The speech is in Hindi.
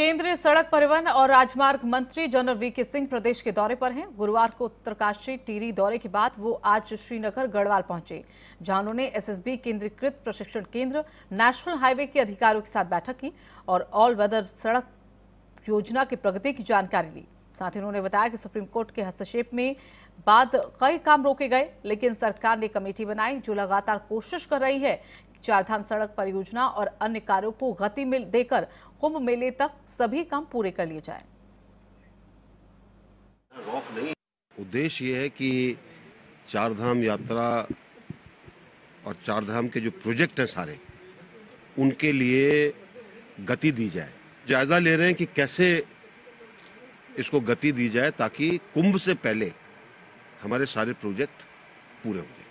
केंद्रीय सड़क परिवहन और राजमार्ग मंत्री जनरल वीके सिंह प्रदेश के दौरे पर हैं। गुरुवार को उत्तरकाशी टीरी दौरे के बाद वो आज श्रीनगर गढ़वाल पहुँचे, जहाँ उन्होंने एसएसबी केंद्रीकृत प्रशिक्षण केंद्र, नेशनल हाईवे के अधिकारियों के साथ बैठक की और ऑल वेदर सड़क योजना की प्रगति की जानकारी ली। साथ ही उन्होंने बताया कि सुप्रीम कोर्ट के हस्तक्षेप में बाद कई काम रोके गए, लेकिन सरकार ने कमेटी बनाई जो लगातार कोशिश कर रही है चारधाम सड़क परियोजना और अन्य कार्यों को गति मिल देकर कुंभ मेले तक सभी काम पूरे कर लिए जाएँ। उद्देश्य ये है कि चारधाम यात्रा और चारधाम के जो प्रोजेक्ट हैं सारे, उनके लिए गति दी जाए जायजा ले रहे हैं कि कैसे इसको गति दी जाए ताकि कुंभ से पहले हमारे सारे प्रोजेक्ट पूरे हों